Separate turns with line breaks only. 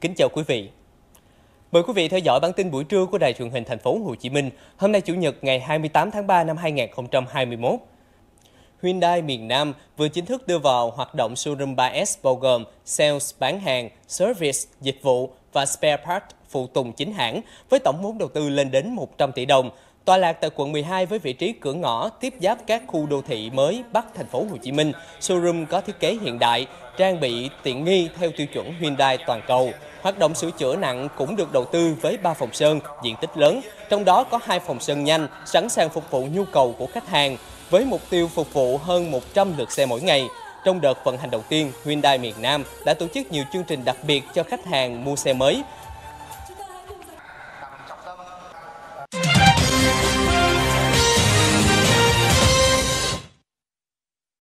Kính chào quý vị. Mời quý vị theo dõi bản tin buổi trưa của Đài truyền hình thành phố Hồ Chí Minh. Hôm nay Chủ nhật ngày 28 tháng 3 năm 2021. Hyundai miền Nam vừa chính thức đưa vào hoạt động showroom 3S bao gồm sales bán hàng, service, dịch vụ và spare part phụ tùng chính hãng với tổng vốn đầu tư lên đến 100 tỷ đồng. Tọa lạc tại quận 12 với vị trí cửa ngõ tiếp giáp các khu đô thị mới Bắc thành phố Hồ Chí Minh, showroom có thiết kế hiện đại, trang bị tiện nghi theo tiêu chuẩn Hyundai toàn cầu. Hoạt động sửa chữa nặng cũng được đầu tư với 3 phòng sơn, diện tích lớn, trong đó có hai phòng sơn nhanh, sẵn sàng phục vụ nhu cầu của khách hàng, với mục tiêu phục vụ hơn 100 lượt xe mỗi ngày. Trong đợt vận hành đầu tiên, Hyundai miền Nam đã tổ chức nhiều chương trình đặc biệt cho khách hàng mua xe mới.